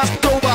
playtime's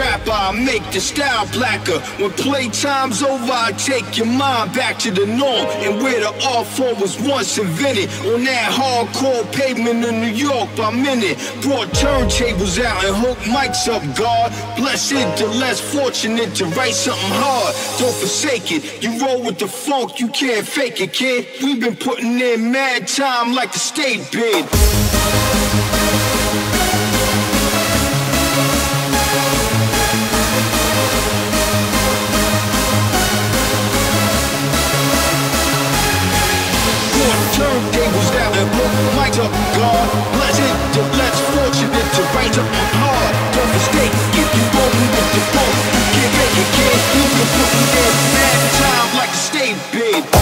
Alternative rap, I make the style blacker. When playtime's over, I take your mind back to the norm. And where the art form was once invented. On that hardcore pavement in New York by minute. Brought turntables out and hooked mics up, God. Bless it, the less fortunate to write something hard. Don't forsake it. You roll with the funk, you can't fake it, kid. We've been putting in mad time like the state bid. God. Bless it, the less fortunate to write something hard. Don't mistake, if you rolling the you can't make it, kid. You can put in mad time like a state bid.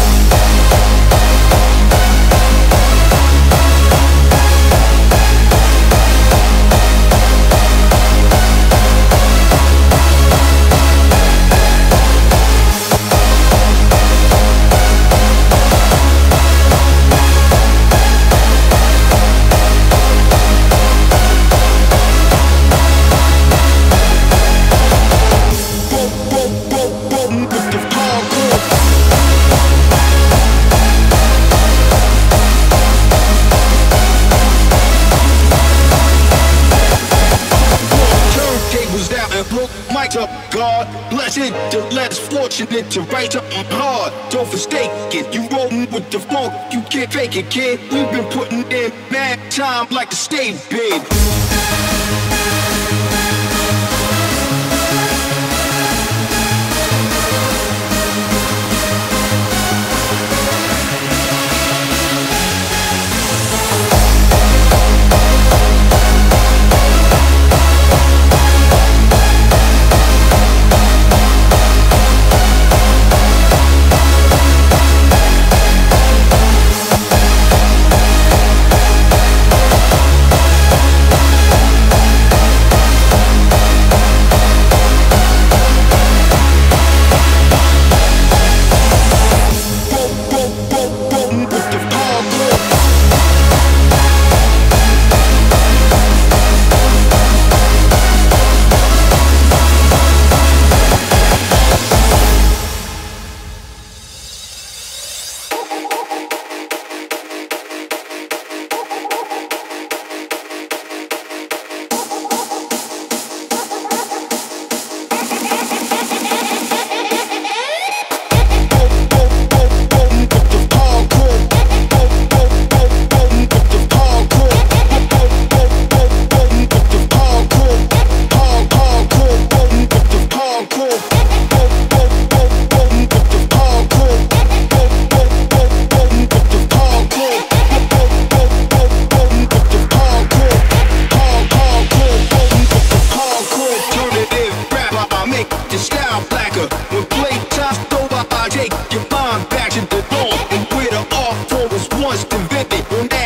The less fortunate to write something hard. Don't mistake it, you rolling with the funk, you can't fake it, kid. We've been putting in mad time like the state bid. once convicted.